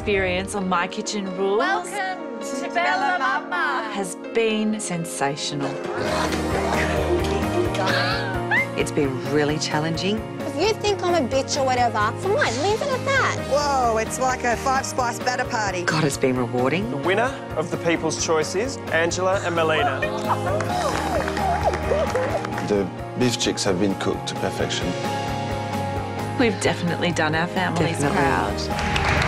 experience on My Kitchen Rules Welcome to Bella Mama. has been sensational. It's been really challenging. If you think I'm a bitch or whatever, fine, leave it at that. Whoa, it's like a five-spice batter party. God, it's been rewarding. The winner of the People's Choice is Angela and Melina. The beef cheeks have been cooked to perfection. We've definitely done our families Definitely. proud.